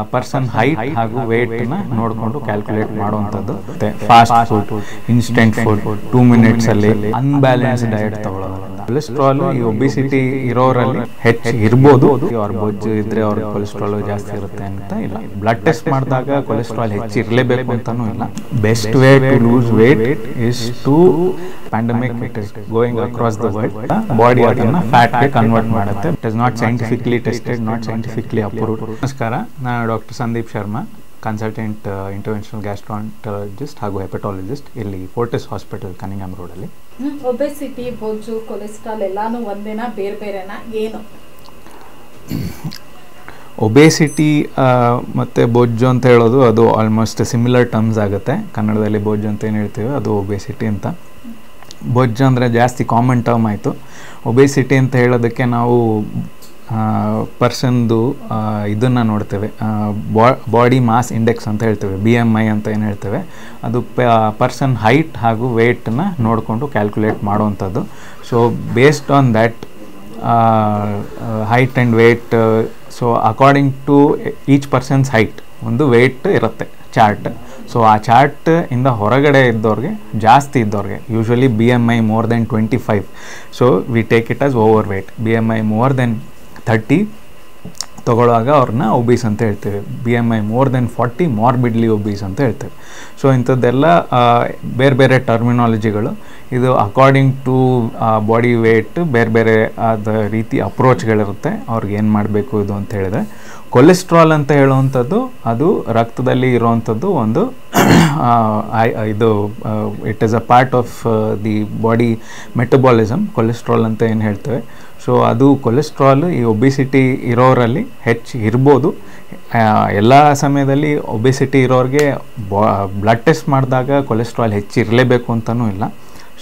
Person height ಹಾಗೂ ವೇಟ್ನ ನೋಡಿಕೊಂಡು calculate ಮಾಡುವಂತದ್ದು fast food instant food two minutes ಅಲ್ಲಿ ಅನ್ಬ್ಯಾಲೆನ್ಸ್ ಡಯಟ್ ತಗೊಳ್ಳೋದ್ರಿಂದ ಕೊಲೆಸ್ಟ್ರಾಲ್ ಈ ಒಬಿಸಿಟಿ ಇರೋರಲ್ಲಿ ಹೆಚ್ಚು ಇರ್ಬೋದು. ಅವ್ರ ಬೊಜ್ಜು ಇದ್ರೆ ಅವ್ರ ಕೊಲೆಸ್ಟ್ರಾಲ್ ಜಾಸ್ತಿ ಇರುತ್ತೆ ಅಂತ ಇಲ್ಲ. ಬ್ಲಡ್ ಟೆಸ್ಟ್ ಮಾಡಿದಾಗ ಕೊಲೆಸ್ಟ್ರಾಲ್ ಹೆಚ್ಚು ಇರಲೇಬೇಕು ಅಂತಾನೂ ಇಲ್ಲ. Best way to lose weight is to pandemic it is going across the world body ಅದನ್ನ ಫ್ಯಾಟ್ಗೆ ಕನ್ವರ್ಟ್ ಮಾಡುತ್ತೆ. It is not scientifically tested not scientifically approved ನಮಸ್ಕಾರ ನಾನು doctor Sandeep Sharma. Consultant interventional gastroenterologist ಹಾಗೂ ಹೆಪಟಾಲಜಿಸ್ಟ್ ಇಲ್ಲಿ Fortis hospital Cunningham ರೋಡಲ್ಲಿ obesity ಬೊಜ್ಜು cholesterol ಎಲ್ಲಾನು ಒಂದೇನಾ ಬೇರೆ ಬೇರೆನಾ ಏನು? ಒಬೇಸಿಟಿ ಮತ್ತು ಬೊಜ್ಜು ಅಂತ ಹೇಳೋದು ಅದು ಆಲ್ಮೋಸ್ಟ್ ಸಿಮಿಲರ್ ಟರ್ಮ್ಸ್ ಆಗುತ್ತೆ. ಕನ್ನಡದಲ್ಲಿ ಬೊಜ್ಜು ಅಂತ ಏನು ಹೇಳ್ತೀವಿ? ಅದು ಒಬೇಸಿಟಿ ಅಂತ. ಬೊಜ್ಜು ಅಂದರೆ ಜಾಸ್ತಿ ಕಾಮನ್ ಟರ್ಮ್ ಆಯಿತು. ಒಬೇಸಿಟಿ ಅಂತ ಹೇಳೋದಕ್ಕೆ ನಾವು ಪರ್ಸನ್ದು ಇದನ್ನು ನೋಡ್ತೇವೆ. ಬಾಡಿ ಮಾಸ್ ಇಂಡೆಕ್ಸ್ ಅಂತ ಹೇಳ್ತೇವೆ. ಬಿ ಎಂ ಐ ಅಂತ ಏನು ಹೇಳ್ತೇವೆ. ಅದು ಪರ್ಸನ್ ಹೈಟ್ ಹಾಗೂ ವೆಯ್ಟನ್ನ ನೋಡಿಕೊಂಡು ಕ್ಯಾಲ್ಕುಲೇಟ್ ಮಾಡುವಂಥದ್ದು. So based on that height and weight so according to each person's height ಒಂದು ವೆಯ್ಟ್ ಇರುತ್ತೆ ಚಾರ್ಟ್ ಸೊ ಆ ಚಾರ್ಟ್ ಇಂದ ಹೊರಗಡೆ ಇದ್ದವ್ರಿಗೆ ಜಾಸ್ತಿ ಇದ್ದವ್ರಿಗೆ usually B M I more than twenty five so we take it as over weight B M I more than thirty ತೊಗೊಳ್ಳುವಾಗ ಅವ್ರನ್ನ obese ಅಂತ ಹೇಳ್ತೇವೆ. B M I more than forty morbidly obese ಅಂತ ಹೇಳ್ತೇವೆ. ಸೊ ಇಂಥದ್ದೆಲ್ಲ ಬೇರೆ ಬೇರೆ ಟರ್ಮಿನಾಲಜಿಗಳು ಇದು according to body weight ಬೇರೆ ಬೇರೆ ಆದ ರೀತಿ ಅಪ್ರೋಚ್ಗಳಿರುತ್ತೆ ಅವ್ರಿಗೆ ಏನು ಮಾಡಬೇಕು ಇದು ಅಂತ ಹೇಳಿದ್ರೆ. ಕೊಲೆಸ್ಟ್ರಾಲ್ ಅಂತ ಹೇಳುವಂಥದ್ದು ಅದು ರಕ್ತದಲ್ಲಿ ಇರುವಂಥದ್ದು ಒಂದು ಇದು it is a part of the body metabolism cholesterol ಅಂತ ಏನು ಹೇಳ್ತೇವೆ. ಸೊ ಅದು ಕೊಲೆಸ್ಟ್ರಾಲ್ ಈ ಒಬಿಸಿಟಿ ಇರೋರಲ್ಲಿ ಹೆಚ್ಚು ಇರ್ಬೋದು. ಎಲ್ಲ ಸಮಯದಲ್ಲಿ ಒಬಿಸಿಟಿ ಇರೋರಿಗೆ ಬ್ಲಡ್ ಟೆಸ್ಟ್ ಮಾಡಿದಾಗ ಕೊಲೆಸ್ಟ್ರಾಲ್ ಹೆಚ್ಚಿರಲೇಬೇಕು ಅಂತಲೂ ಇಲ್ಲ.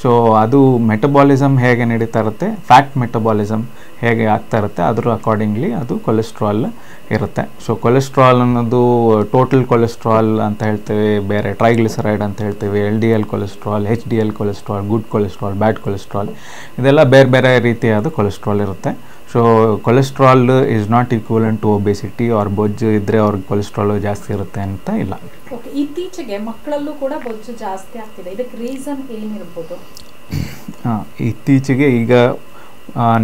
ಸೊ ಅದು ಮೆಟಬಾಲಿಸಮ್ ಹೇಗೆ ನಡೀತಾ ಇರುತ್ತೆ? ಫ್ಯಾಟ್ ಮೆಟಬಾಲಿಸಮ್ ಹೇಗೆ ಆಗ್ತಾ ಇರುತ್ತೆ? ಅದ್ರ ಅಕಾರ್ಡಿಂಗ್ಲಿ ಅದು ಕೊಲೆಸ್ಟ್ರಾಲ್ ಇರುತ್ತೆ. ಸೊ ಕೊಲೆಸ್ಟ್ರಾಲ್ ಅನ್ನೋದು ಟೋಟಲ್ ಕೊಲೆಸ್ಟ್ರಾಲ್ ಅಂತ ಹೇಳ್ತೇವೆ, ಬೇರೆ ಟ್ರೈಗ್ಲಿಸರೈಡ್ ಅಂತ ಹೇಳ್ತೇವೆ L D L cholesterol H D L cholesterol good cholesterol bad cholesterol ಇದೆಲ್ಲ ಬೇರೆ ಬೇರೆ ರೀತಿಯಾದ ಕೊಲೆಸ್ಟ್ರಾಲ್ ಇರುತ್ತೆ. So cholesterol is not equivalent to obesity ಅವ್ರ ಬೊಜ್ಜು ಇದ್ದರೆ ಅವ್ರಿಗೆ ಕೊಲೆಸ್ಟ್ರಾಲು ಜಾಸ್ತಿ ಇರುತ್ತೆ ಅಂತ ಇಲ್ಲ. ಇತ್ತೀಚೆಗೆ ಮಕ್ಕಳಲ್ಲೂ ಕೂಡ ಬೊಜ್ಜು ಜಾಸ್ತಿ ಆಗ್ತಿದೆ. ಇದಕ್ಕೆ ರೀಸನ್ ಏನಿರ್ಬೋದು? ಇತ್ತೀಚೆಗೆ ಈಗ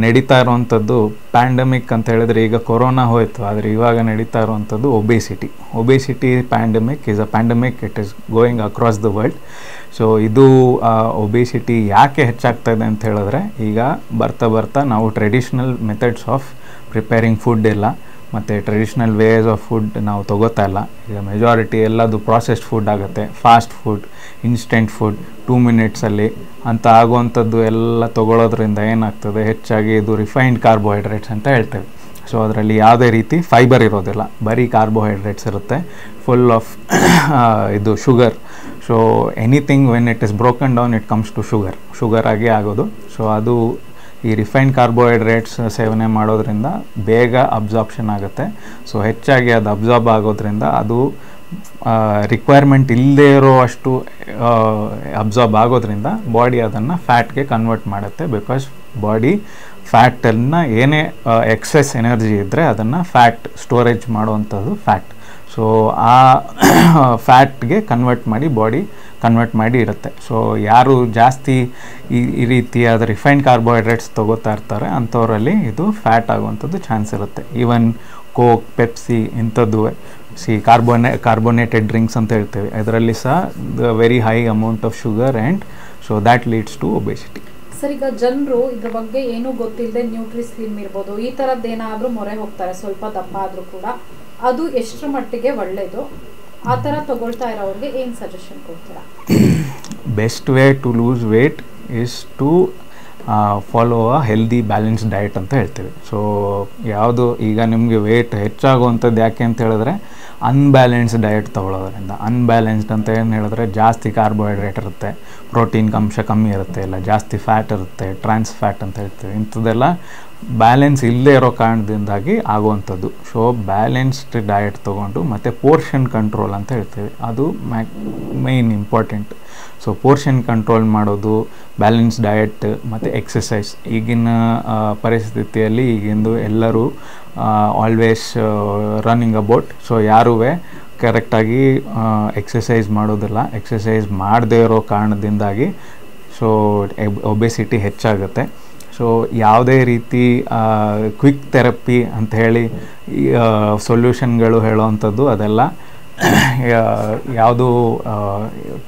ನಡೀತಾ ಇರುವಂಥದ್ದು ಪ್ಯಾಂಡಮಿಕ್ ಅಂತ ಹೇಳಿದ್ರೆ ಈಗ ಕೊರೋನಾ ಹೋಯಿತು. ಆದರೆ ಇವಾಗ ನಡೀತಾ ಇರುವಂಥದ್ದು obesity obesity pandemic is a pandemic it is going across the world so ಇದು ಒಬೇಸಿಟಿ ಯಾಕೆ ಹೆಚ್ಚಾಗ್ತಾ ಇದೆ ಅಂತ ಹೇಳಿದ್ರೆ, ಈಗ ಬರ್ತಾ ಬರ್ತಾ ನಾವು traditional methods of preparing food ಇಲ್ಲ ಮತ್ತು ಟ್ರೆಡಿಷ್ನಲ್ ವೇಸ್ ಆಫ್ ಫುಡ್ ನಾವು ತೊಗೋತಾ ಇಲ್ಲ. ಈಗ ಮೆಜಾರಿಟಿ ಎಲ್ಲದು ಪ್ರಾಸೆಸ್ಡ್ ಫುಡ್ ಆಗುತ್ತೆ. Fast food instant food two ಮಿನಿಟ್ಸಲ್ಲಿ ಅಂತ ಆಗುವಂಥದ್ದು ಎಲ್ಲ ತೊಗೊಳೋದ್ರಿಂದ ಏನಾಗ್ತದೆ? ಹೆಚ್ಚಾಗಿ ಇದು ರಿಫೈನ್ಡ್ ಕಾರ್ಬೋಹೈಡ್ರೇಟ್ಸ್ ಅಂತ ಹೇಳ್ತೇವೆ. ಸೊ ಅದರಲ್ಲಿ ಯಾವುದೇ ರೀತಿ ಫೈಬರ್ ಇರೋದಿಲ್ಲ. ಬರೀ ಕಾರ್ಬೋಹೈಡ್ರೇಟ್ಸ್ ಇರುತ್ತೆ. ಫುಲ್ ಆಫ್ ಇದು sugar so anything when it is broken down it comes to sugar sugar ಆಗಿ ಆಗೋದು. ಸೊ ಅದು ಈ ರಿಫೈನ್ಡ್ ಕಾರ್ಬೋಹೈಡ್ರೇಟ್ಸ್ ಸೇವನೆ ಮಾಡೋದ್ರಿಂದ ಬೇಗ ಅಬ್ಸಾರ್ಪ್ಷನ್ ಆಗುತ್ತೆ. ಸೊ ಹೆಚ್ಚಾಗಿ ಅದು ಅಬ್ಸಾರ್ಬ್ ಆಗೋದ್ರಿಂದ ಅದು ರಿಕ್ವೈರ್ಮೆಂಟ್ ಇಲ್ಲದೇ ಇರೋ ಅಷ್ಟು ಅಬ್ಸಾರ್ಬ್ ಆಗೋದ್ರಿಂದ ಬಾಡಿ ಅದನ್ನು ಫ್ಯಾಟ್ಗೆ ಕನ್ವರ್ಟ್ ಮಾಡುತ್ತೆ. ಬಿಕಾಸ್ ಬಾಡಿ ಫ್ಯಾಟನ್ನು ಏನೇ ಎಕ್ಸೆಸ್ ಎನರ್ಜಿ ಇದ್ದರೆ ಅದನ್ನು ಫ್ಯಾಟ್ ಸ್ಟೋರೇಜ್ ಮಾಡುವಂಥದ್ದು ಫ್ಯಾಟ್ ಸೊ ಆ ಫ್ಯಾಟ್ಗೆ ಕನ್ವರ್ಟ್ ಮಾಡಿ ಬಾಡಿ ಕನ್ವರ್ಟ್ ಮಾಡಿ ಇರುತ್ತೆ. ಸೊ ಯಾರು ಜಾಸ್ತಿ ಈ ಈ ರೀತಿಯಾದ ರಿಫೈನ್ಡ್ ಕಾರ್ಬೋಹೈಡ್ರೇಟ್ಸ್ ತೊಗೋತಾ ಇರ್ತಾರೆ, ಅಂಥವರಲ್ಲಿ ಇದು ಫ್ಯಾಟ್ ಆಗುವಂಥದ್ದು ಚಾನ್ಸ್ ಇರುತ್ತೆ. ಈವನ್ ಕೋಕ್ ಪೆಪ್ಸಿ ಇಂಥದ್ದು ಸಿ ಕಾರ್ಬೋನೇ ಕಾರ್ಬೋನೇಟೆಡ್ ಡ್ರಿಂಕ್ಸ್ ಅಂತ ಹೇಳ್ತೇವೆ. ಅದರಲ್ಲಿ ಸಹ the very high amount of sugar and so that leads to obesity sir, ಈಗ ಜನರು ಇದ್ರ ಬಗ್ಗೆ ಏನೂ ಗೊತ್ತಿಲ್ಲದೆ ನ್ಯೂಟ್ರಿ ಸ್ಕೀಮ್ ಇರ್ಬೋದು. ಈ ಥರದ್ದು ಏನಾದರೂ ಮೊರೆ ಹೋಗ್ತಾರೆ, ಸ್ವಲ್ಪ ದಪ್ಪ ಆದರೂ ಕೂಡ. ಅದು ಎಷ್ಟರ ಮಟ್ಟಿಗೆ ಒಳ್ಳೆಯದು ಆ ಥರ ತಗೊಳ್ತಾ ಇರೋರಿಗೆ ಏನು ಸಜೆಷನ್ ಕೊಡ್ತೀರಾ? Best way to lose weight is to follow a healthy balance diet ಅಂತ ಹೇಳ್ತೀವಿ. ಸೊ ಯಾವುದು ಈಗ ನಿಮಗೆ ವೇಟ್ ಹೆಚ್ಚಾಗುವಂಥದ್ದು ಯಾಕೆ ಅಂತ ಹೇಳಿದ್ರೆ ಅನ್ಬ್ಯಾಲೆನ್ಸ್ ಡಯಟ್ ತೊಗೊಳೋದ್ರಿಂದ. ಅನ್ಬ್ಯಾಲೆನ್ಸ್ಡ್ ಅಂತ ಏನು ಹೇಳಿದ್ರೆ ಜಾಸ್ತಿ ಕಾರ್ಬೋಹೈಡ್ರೇಟ್ ಇರುತ್ತೆ ಪ್ರೋಟೀನ್ ಅಂಶ ಕಮ್ಮಿ ಇರುತ್ತೆ, ಇಲ್ಲ ಜಾಸ್ತಿ ಫ್ಯಾಟ್ ಇರುತ್ತೆ ಟ್ರಾನ್ಸ್ ಫ್ಯಾಟ್ ಅಂತ ಹೇಳ್ತೀವಿ. ಇಂಥದ್ದೆಲ್ಲ ಬ್ಯಾಲೆನ್ಸ್ ಇಲ್ಲದೇ ಇರೋ ಕಾರಣದಿಂದಾಗಿ ಆಗುವಂಥದ್ದು. ಸೊ ಬ್ಯಾಲೆನ್ಸ್ಡ್ ಡಯಟ್ ತೊಗೊಂಡು ಮತ್ತು ಪೋರ್ಷನ್ ಕಂಟ್ರೋಲ್ ಅಂತ ಹೇಳ್ತೀವಿ. ಅದು ಮ್ಯಾ main important so portion control ಮಾಡೋದು ಬ್ಯಾಲೆನ್ಸ್ ಡಯಟ್ ಮತ್ತು ಎಕ್ಸಸೈಸ್ ಈಗಿನ ಪರಿಸ್ಥಿತಿಯಲ್ಲಿ ಈಗಿಂದು ಎಲ್ಲರೂ ಆಲ್ವೇಸ್ ರನ್ನಿಂಗ್ ಅಬೌಟ್ ಸೊ ಯಾರೂ ಕರೆಕ್ಟಾಗಿ ಎಕ್ಸಸೈಸ್ ಮಾಡೋದಿಲ್ಲ. ಎಕ್ಸಸೈಸ್ ಮಾಡದೇ ಇರೋ ಕಾರಣದಿಂದಾಗಿ ಸೊ ಒಬೆಸಿಟಿ ಹೆಚ್ಚಾಗುತ್ತೆ. ಸೊ ಯಾವುದೇ ರೀತಿ ಕ್ವಿಕ್ ಥೆರಪಿ ಅಂತ ಹೇಳಿ ಸೊಲ್ಯೂಷನ್ಗಳು ಹೇಳೋವಂಥದ್ದು ಅದೆಲ್ಲ ಯಾವುದು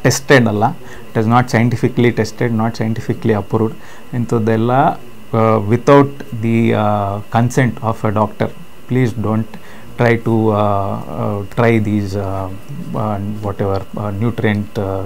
ಟೆಸ್ಟೆಡ್ ಅಲ್ಲ. It is not scientifically tested not scientifically approved ಇಂಥದ್ದೆಲ್ಲ without the consent of a doctor please don't try to try these try these uh, uh, whatever uh, nutrient uh,